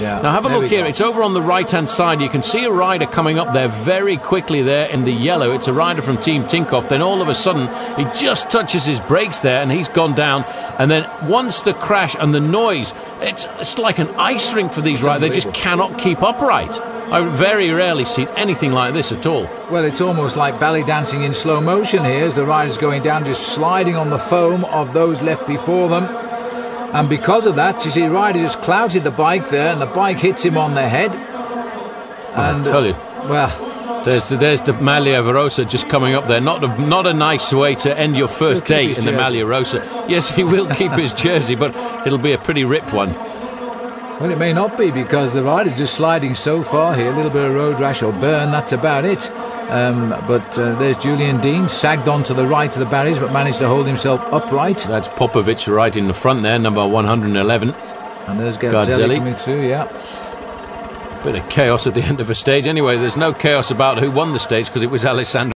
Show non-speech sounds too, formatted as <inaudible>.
Yeah, now have a there look here. It's over on the right hand side. You can see a rider coming up there very quickly there in the yellow. It's a rider from Team Tinkoff. Then all of a sudden he just touches his brakes there and he's gone down. And then once the crash and the noise, it's, it's like an ice rink for these riders. They just cannot keep upright. I very rarely see anything like this at all. Well, it's almost like belly dancing in slow motion here as the rider's going down, just sliding on the foam of those left before them. And because of that, you see, rider just clouted the bike there, and the bike hits him on the head. I uh, tell you. Well, There's the, there's the Maglia Rosa just coming up there. Not a, not a nice way to end your first day in the jersey. Maglia Rosa. Yes, he will keep his <laughs> jersey, but it'll be a pretty ripped one. well, it may not be because the rider's just sliding so far here. A little bit of road rash or burn, that's about it. Um, but uh, there's Julian Dean, sagged on to the right of the barriers, but managed to hold himself upright. That's Popovic right in the front there, number 111. And there's Garzelli. Garzelli coming through, yeah. Bit of chaos at the end of a stage. Anyway, there's no chaos about who won the stage because it was Alessandro.